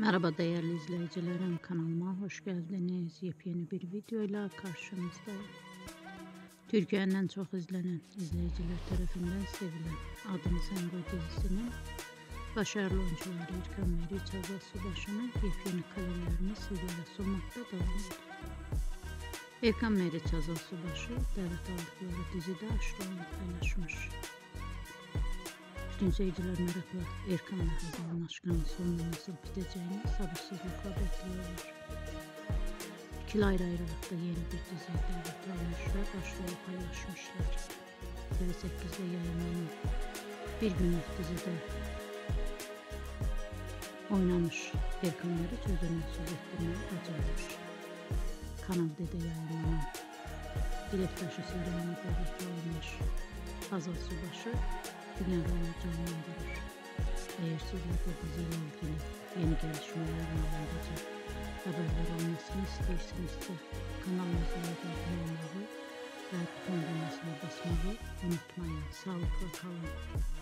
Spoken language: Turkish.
Merhaba değerli izleyicilerim kanalıma hoş geldiniz. Yepyeni bir videoyla karşınızdayım. Türkiye'nin en çok izlenen izleyiciler tarafından sevilen Adını Sen Koy dizisinin başarılı oyuncuları İrkan Meriç, Azal Subaşı'nın yepyeni karelerini sizlere sunmakta devam ediyor. İrkan Meriç, Azal Subaşı davet aldıkları dizide aşklarını paylaşmış. Bütün seyirciler merakla Erkan Hazal'ın aşkının sonunun nasıl biteceğini sabırsızlıkla bekliyorlar. İkili ayrı ayrılıkta yeni bir dizi ve başrolü paylaşmışlar. TV8'de yayınlanan bir günlük dizide oynamış Erkan Meriç özünü söz ettirmeyi başarmış. Kanal D'de yayınlanan Dilek Taşı serialına davet alınmış Hazal Subaşı dünyalarını canlandırır. Eğer sizler de diziyle ilgili yeni gelişmelerle alınacak haberler olmasını istersinizse kanalımıza abone olmayı ve buton düğmesine basmayı unutmayın. Sağlıkla kalın.